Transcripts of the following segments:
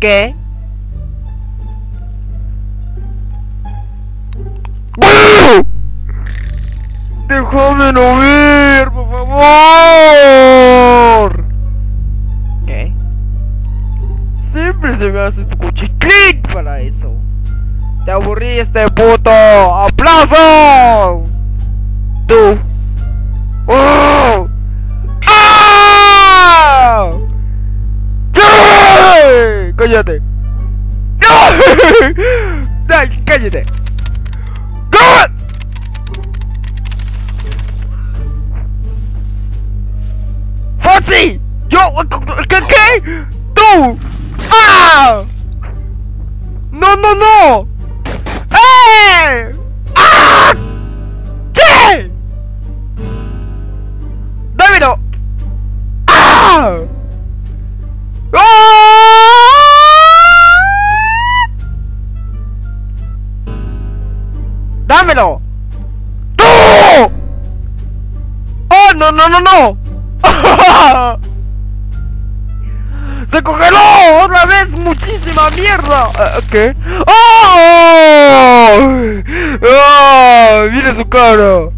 ¿Qué? ¡Déjame no ver, por favor! ¿Qué? Siempre se me hace tu coche clic para eso. Te aburriste, puto. ¡Aplauso! Tú. ¡Oh! ¡Cállate! ¡No! ¡Ay, ¡Cállate! ¡Ah! ¡Foxy! ¡Yo! ¿Qué? ¿Qué? ¡Tú! ¡Ah! ¡No, no, no! No, no! ¡Se congeló! ¡Otra vez! ¡Muchísima mierda! Eh, ¿Qué? ¡Oh! ¡Oh! ¡Mire su cara!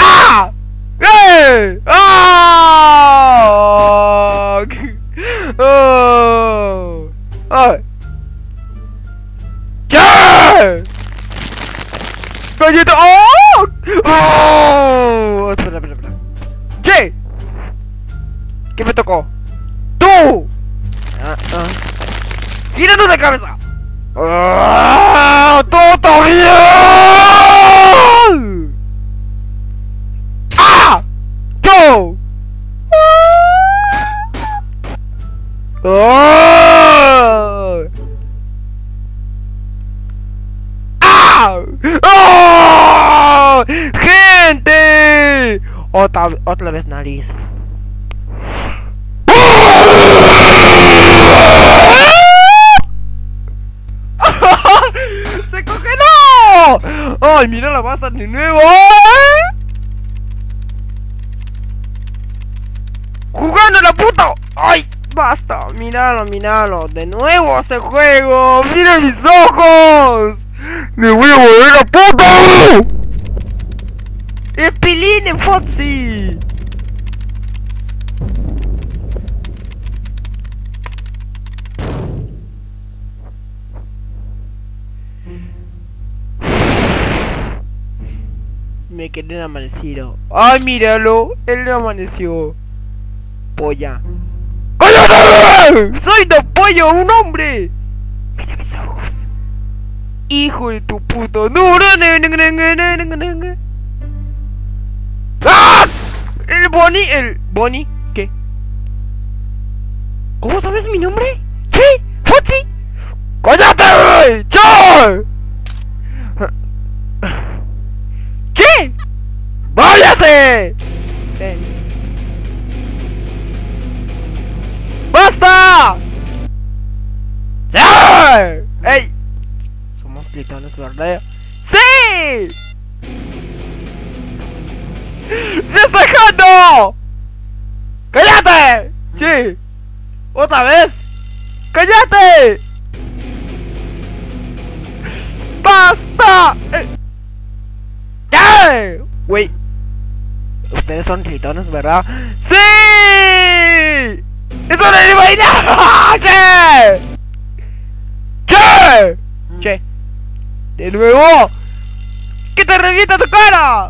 ¡Ah! ¡Eh! ¡Ah! ¡Oh! ¿Qué? ¡Oh! ¡Oh! Espera, espera, espera. ¿Qué? ¿Qué me tocó? ¡Tú! Ah, ah. ¡Gírate de cabeza! ¡Ah! ¡Todo bien! ¡Ah! ¡Tú! ¡Ah! ¡Ah! ¡Ah! ¡Gente! Otra, otra vez nariz. ¡Ay, mira la basta de nuevo! ¡Jugando la puta! ¡Ay! ¡Basta! Míralo, míralo. De nuevo ese juego. ¡Mira mis ojos! ¡Me voy a volver a puta! ¡Es Pilín en Foxy! dime que no han amanecido. ¡Ay, míralo! Él no amaneció. Polla. ¡Cállate! ¡Soy Don Pollo, un hombre! Mira mis ojos. Hijo de tu puto. ¡No, ¡Ah! El Bonnie, el Bonnie, ¿qué? ¿Cómo sabes mi nombre? ¡Sí! ¡Foxy! ¡Cállate! ¡Chao! ¡Váyase! Ven. ¡Basta! ¡Ya! ¡Ey! Somos plitones, ¿verdad? ¡Sí! ¡Despejando! ¡Cállate! ¡Sí! ¿Otra vez? ¡Cállate! ¡Basta! Eh. ¡Eh! Ustedes son tritones, ¿verdad? ¡Sí! ¡Eso no es vaina! ¿Qué? ¿Qué? ¿Qué? ¡De nuevo! ¡Que te revienta tu cara!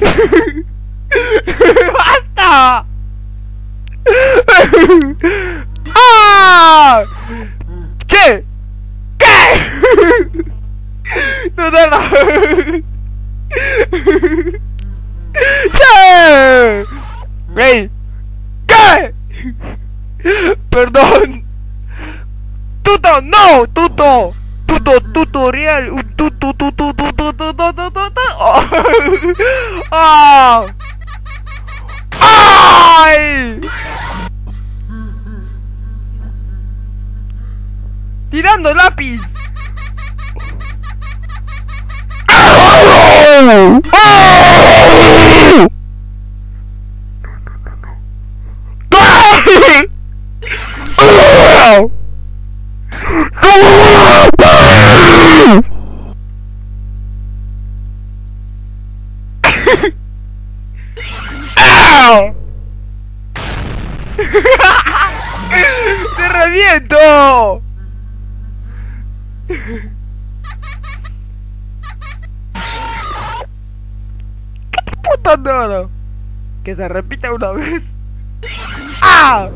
¡Basta! ¡Ah! ¿Qué? ¿Qué? No, no, no. ¡Sí! ¡Ey! Perdón. Tuto, no, tuto. Tuto, tutorial. Tuto, tuto, tuto, tuto, tuto, tuto. ¡Ah! ¡Ay! Tirando lápiz. ¡Oh! ¡Oh! ¡Te reviento! Que se repita una vez.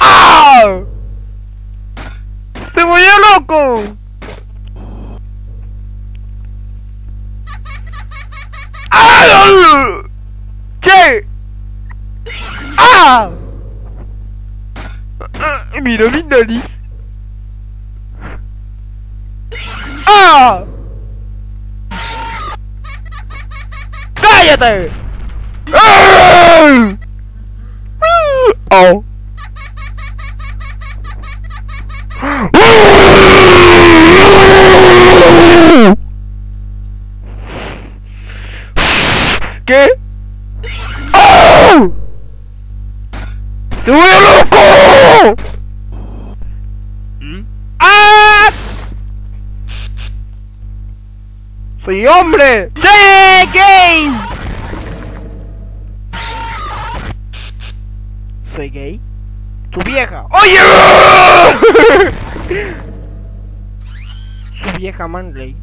¡Ah! ¡Se volvió loco! Ah, Mira mi nariz. ¡Ah! ¡Cállate! ¡Ah! ¡Soy hombre! ¡Sí! gay! ¿Soy gay? ¡Tu vieja! ¡Oye! Su vieja Manley.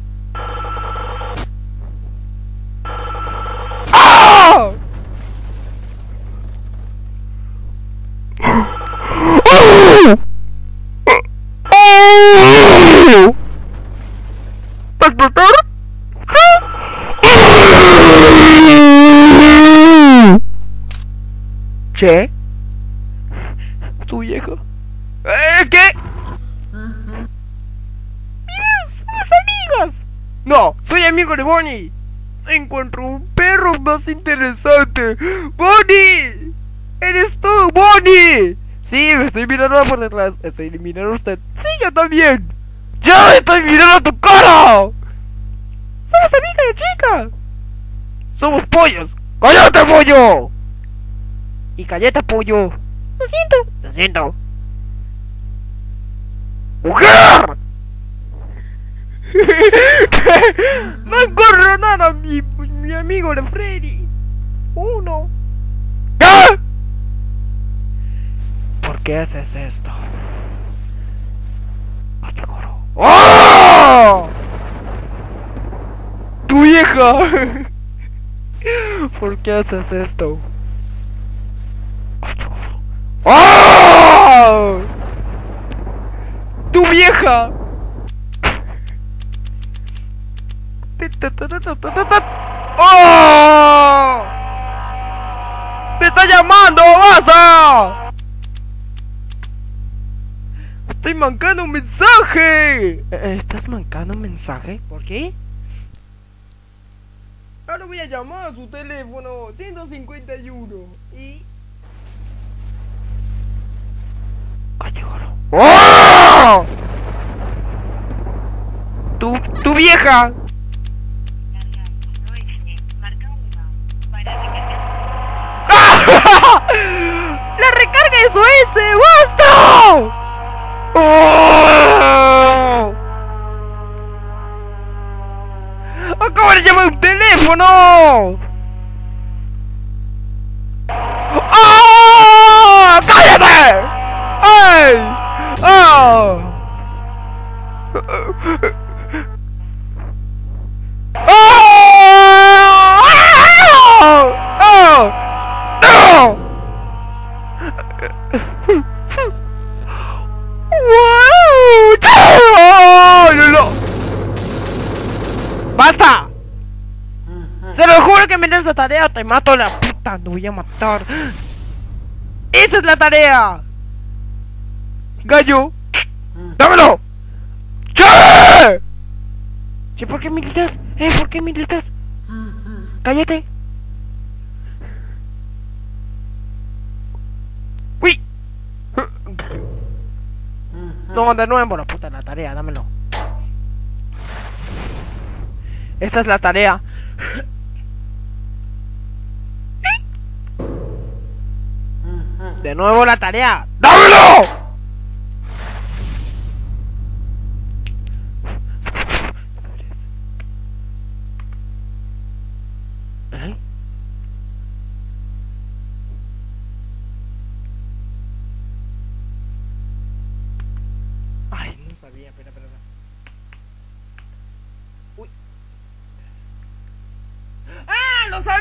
¡Ah! ¿Va a Che. Tu viejo. ¿Eh? ¿Qué? Mira, somos amigos. No, soy amigo de Bonnie. Encuentro un perro más interesante. ¡Bonnie! ¡Eres tú, Bonnie! Sí, me estoy mirando por detrás. Estoy mirando a usted. Sí, yo también. ¡Ya estoy mirando tu cara! Somos amigas de chica. Somos pollos. ¡Cállate, pollo! Y cállate, pollo. Lo siento. Lo siento. ¡Mujer! no encorro nada, mi, mi amigo de Freddy. Uno. ¿Qué? ¿Por qué haces esto? Ocho ¡Oh! ¡Tu vieja! ¿Por qué haces esto? ¡Oh! ¡Tu vieja! ¡Oh! ¡Me está llamando! ¡Basta! ¡Estoy mancando un mensaje! ¿Estás mancando un mensaje? ¿Por qué? Ahora voy a llamar a su teléfono 151 y... ¡Cachorro! ¡Oh! ¡Tu, tu vieja! ¡La recarga es OS! ¡Basta! ¡Oh! ¡Acabo de llamar un teléfono! ¡Oh! Se lo juro que me das la tarea, te mato la puta, te voy a matar. Esa es la tarea. Gallo, dámelo. ¡Che! ¿Sí, ¿Por qué me gritas? ¿Eh? ¿Por qué me gritas? Cállate. Uy. No, de nuevo, la puta la tarea, dámelo. Esta es la tarea. De nuevo la tarea. ¡Dámelo! ¿Eh?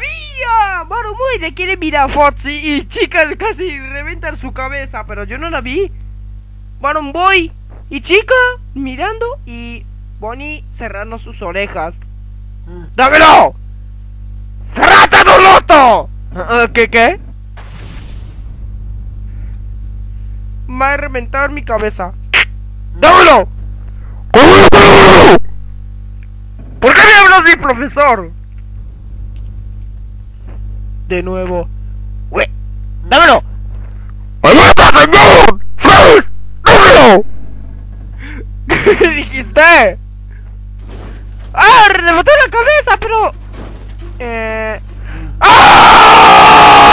Sabía! Maru muy le quiere mirar a Foxy y chica casi reventan su cabeza, pero yo no la vi. Baron Boy y chica mirando y Bonnie cerrando sus orejas. ¡Dámelo! ¡Cerrate tu loto! Ah, ¿Qué qué? Me va a reventar mi cabeza. ¡Dámelo! ¿Por qué me hablas mi profesor? de nuevo. ¡Ué! ¡Dámelo! ¡Ayuda, señor! ¡Sí! ¡Dámelo! ¿Qué dijiste? ¡Ah! ¡Le la cabeza, pero! Eh... ¡Ah!